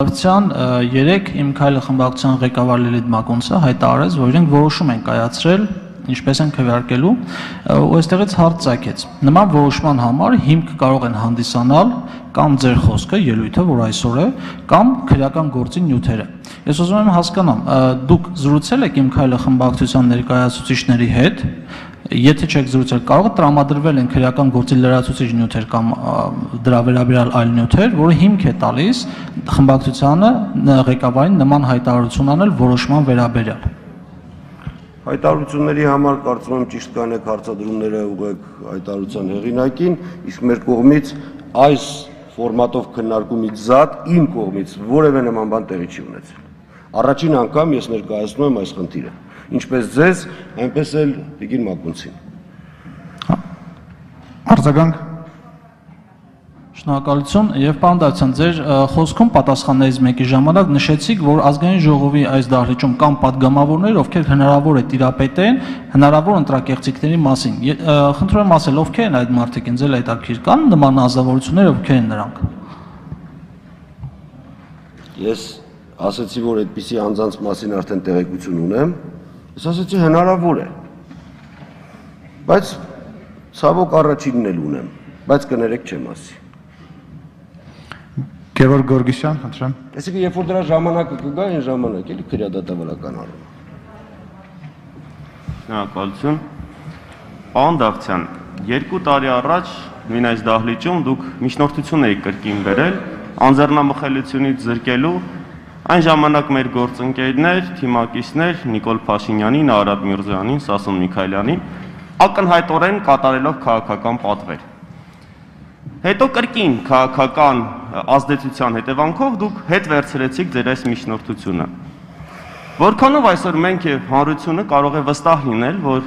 Ակցիան 3 իմ քայլը խմբակցության ղեկավար Լիլիթ Մակոնցը հայտարարեց, որ իրենք որոշում են կայացրել ինչպես են քվեարկելու ու այստեղից հարց ցակեց. Նման որոշման համար հիմք կարող են հանդիսանալ կամ ձեր խոսքը ելույթը որ այսօր է կամ քրեական գործի նյութերը ես ուզում եմ հասկանամ դուք զրուցել եք իմ քայլը խմբակցության ներկայացուցիչների հետ Եթե չեք զրուցել, կարող է տրամադրվել են քրեական գործի լրացուցիչ նյութեր կամ դրա վերաբերյալ այլ նյութեր, որը հիմք է տալիս խմբակցությանը ղեկավարին նման հայտարարություն անել որոշման վերաբերյալ։ Հայտարարությունների համար կարծում եմ ճիշտ կանեք հարցադրումները ուղեք հայտարարության հեղինակին, իսկ մեր կողմից այս ֆորմատով քննարկումից զատ իմ կողմից որևէ նման բան տեղի չի ունեցել։ Առաջին անգամ ես ներկայացնում եմ այս խնդիրը ինչպես ձեզ, այնպես էլ Վիգին Մակունցին։ հա։ Արձագանք Շնորհակալություն եւ պանդացան ձեր խոսքում պատասխաններից մեկի ժամանակ նշեցիք, որ ազգային ժողովի այս դահլիճում կամ падգամավորներ, ովքեր հնարավոր է տիրապետեն, հնարավոր ընտրակերտիկների մասին։ Խնդրում եմ ասել, ովքեր են այդ մարդիկ, ինձ էլ հետաքրքիր կան նման ազգավորությունները, ովքեր են նրանք։ Ես ասացի, որ այդպիսի անձանց մասին արդեն տեղեկություն ունեմ, Ես ասացի հնարավոր է։ Բայց ցավոք առաջինն էլ ունեմ, բայց կներեք չեմ ասի։ Գևորգ Գորգիսյան, խնդրեմ։ Այսինքն երբ որ դրա ժամանակը կգա, այն ժամանակ էլի քրեադատավարական առում։ Շնորհակալություն։ Պարոն Դավթյան, երկու տարի առաջ նույն այս դահլիճում դուք միջնորդություն եք կրկին վերել անձեռնամխելությունից զրկելու Այն ժամանակ մեր գործընկերներ, թիմակիցներ Նիկոլ Փաշինյանին, Արադ Միրզյանին, Սասուն Միքայելյանին ակնհայտորեն կատարելով քաղաքական պատվեր։ Հետո կրկին քաղաքական ազդեցության հետևանքով դուք հետ վերցրեցիք ձեր այս միջնորդությունը։ Որքանով այսօր մենք եւ հանրությունը կարող է վստահ լինել, որ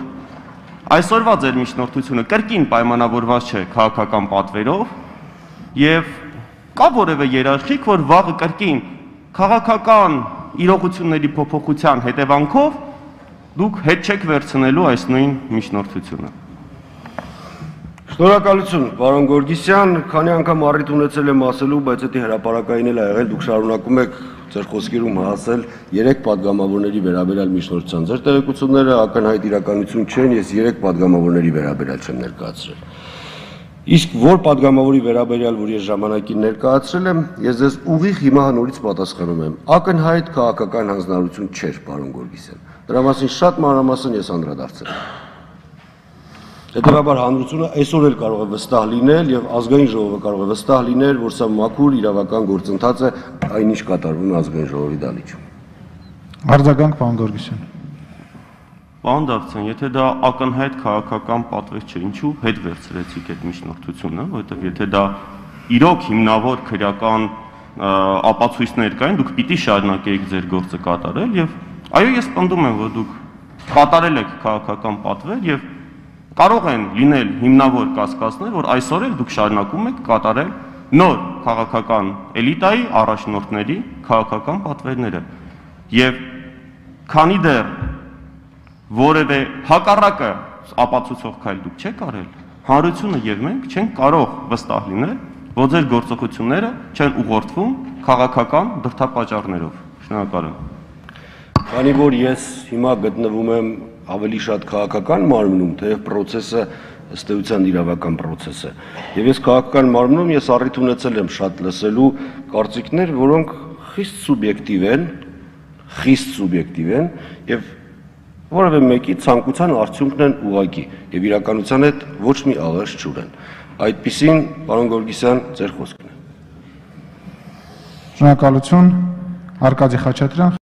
այսօրվա ձեր միջնորդությունը կրկին պայմանավորված չէ քաղաքական պատվերով եւ կա որևէ երաշխիք, որ վաղը կրկին քաղաքական իրողությունների փոփոխության հետևանքով դուք հետ չեք վերցնելու այս նույն միջնորդությունը։ Շնորհակալություն, պարոն Գորգիսյան, քանի անգամ առիթ ունեցել եմ ասելու, բայց դա հրաապարակային էլ է եղել, դուք շարունակում եք ձեր խոսքերում հասել երեք падգամավորների վերաբերյալ միջնորդության։ Ձեր տեղեկությունները ակնհայտ իրականություն չեն, ես երեք падգամավորների վերաբերյալ չեմ ներկայացրել։ Իսկ որ падգամավորի վերաբերյալ, որ ես ժամանակին ներկայացրել եմ, ես ձեզ ուղիղ հիմա հնորից պատասխանում եմ։ Ակնհայտ քաղաքական հանձնարարություն չէր, պարոն Գորգիսյան։ Դրա մասին շատ մանրամասն ես անդրադարձել եմ։ Հետևաբար հանրությունը այսօր էլ կարող է վստահ լինել եւ ազգային ժողովը կարող է վստահ լինել, որ սա մաքուր իրավական գործընթաց է, այնինչ կատարվում ազգային ժողովի դալիճում։ Արձագանք, պարոն Գորգիսյան։ Պարոն Դավթյան, եթե դա ակնհայտ քաղաքական պատվեր չէ, ինչու հետ վերցրեցիք այդ միջնորդությունը, որովհետև եթե դա իրոք հիմնավոր քրեական ապացույցներ կային, դուք պիտի շարունակեիք ձեր գործը կատարել եւ այո, ես պնդում եմ, որ դուք կատարել եք քաղաքական պատվեր եւ կարող են լինել հիմնավոր կասկածներ, որ այսօր էլ դուք շարունակում եք կատարել նոր քաղաքական էլիտայի առաջնորդների քաղաքական պատվերները։ Եվ քանի դեռ որևէ հակառակը ապացուցող քայլ դուք չեք արել, հանրությունը եւ մենք չենք կարող վստահ լինել, որ ձեր գործողությունները չեն ուղղորդվում քաղաքական դրդապատճառներով։ Շնորհակալ եմ։ Քանի որ ես հիմա գտնվում եմ ավելի շատ քաղաքական մարմնում, թեև process-ը ըստ էության իրավական process է։ Եվ ես քաղաքական մարմնում ես առիթ ունեցել եմ շատ լսելու կարծիքներ, որոնք խիստ սուբյեկտիվ են, խիստ սուբյեկտիվ են եւ որևէ մեկի ցանկության արդյունքն են ուղակի եւ իրականության հետ ոչ մի աղերս չունեն։ Այդպիսին, պարոն Գորգիսյան, ձեր խոսքն է։ Շնորհակալություն, Արկադի Խաչատրյան